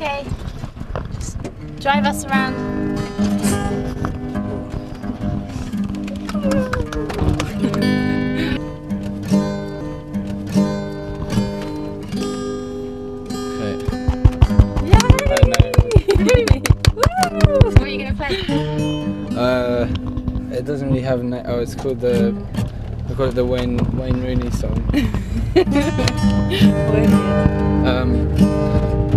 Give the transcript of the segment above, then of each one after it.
Okay. Just drive us around. Okay. What are you gonna play? Uh, it doesn't really have a name. Oh, it's called the. I call it the Wayne Wayne Rooney song. Um,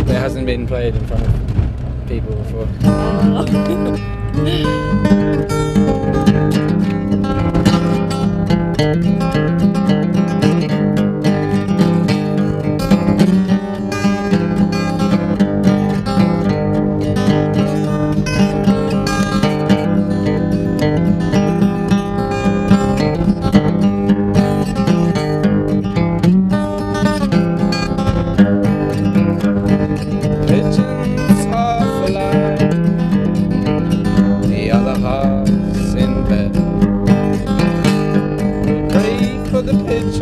it hasn't been played in front of people before. Oh.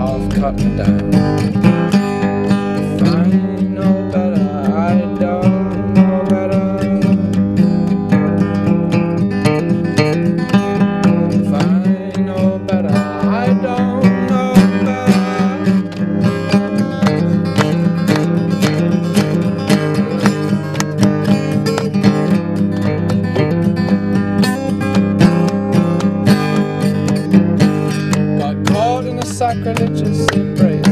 half cut down. Sacrilegious embrace.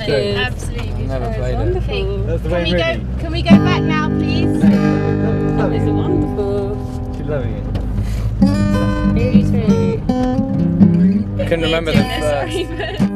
Like it. it. Absolutely. Never played it. Okay. That's the Can we way go? Can we go back now, please? That is wonderful. She's loving it. Very sweet. I couldn't remember the Yeah, first. sorry, but-